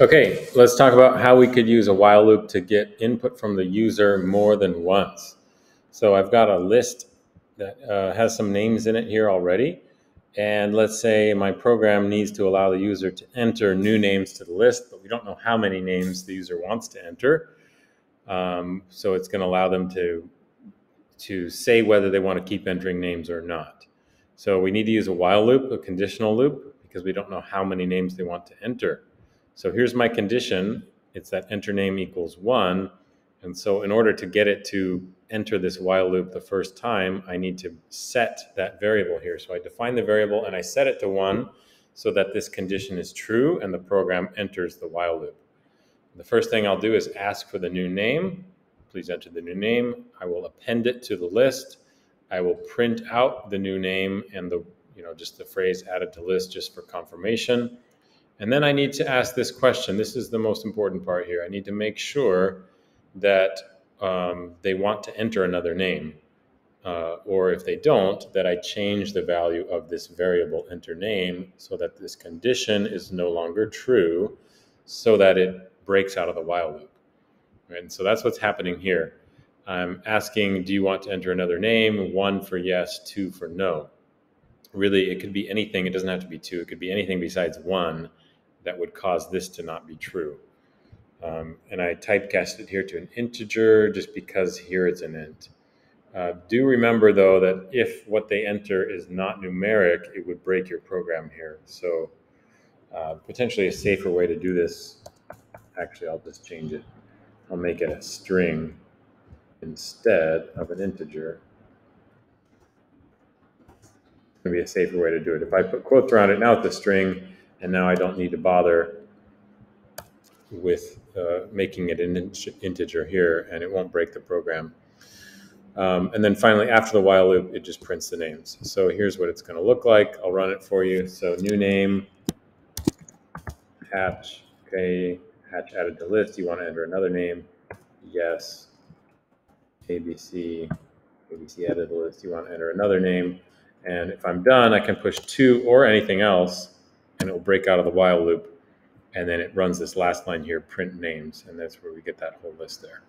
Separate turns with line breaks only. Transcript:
Okay, let's talk about how we could use a while loop to get input from the user more than once. So I've got a list that uh, has some names in it here already. And let's say my program needs to allow the user to enter new names to the list, but we don't know how many names the user wants to enter. Um, so it's going to allow them to, to say whether they want to keep entering names or not. So we need to use a while loop, a conditional loop, because we don't know how many names they want to enter. So here's my condition. It's that enter name equals one. And so in order to get it to enter this while loop the first time, I need to set that variable here. So I define the variable and I set it to one so that this condition is true and the program enters the while loop. The first thing I'll do is ask for the new name. Please enter the new name. I will append it to the list. I will print out the new name and the, you know, just the phrase added to list just for confirmation. And then I need to ask this question. This is the most important part here. I need to make sure that um, they want to enter another name. Uh, or if they don't, that I change the value of this variable enter name so that this condition is no longer true so that it breaks out of the while loop. And so that's what's happening here. I'm asking, do you want to enter another name? One for yes, two for no. Really, it could be anything. It doesn't have to be two. It could be anything besides one that would cause this to not be true. Um, and I typecast it here to an integer just because here it's an int. Uh, do remember though that if what they enter is not numeric, it would break your program here. So uh, potentially a safer way to do this, actually I'll just change it. I'll make it a string instead of an integer. It's to be a safer way to do it. If I put quotes around it, now it's a string, and now I don't need to bother with uh, making it an integer here, and it won't break the program. Um, and then finally, after the while loop, it just prints the names. So here's what it's going to look like. I'll run it for you. So new name, hatch, okay, hatch added to list. You want to enter another name? Yes. ABC, ABC added to list. You want to enter another name. And if I'm done, I can push two or anything else and it will break out of the while loop. And then it runs this last line here, print names, and that's where we get that whole list there.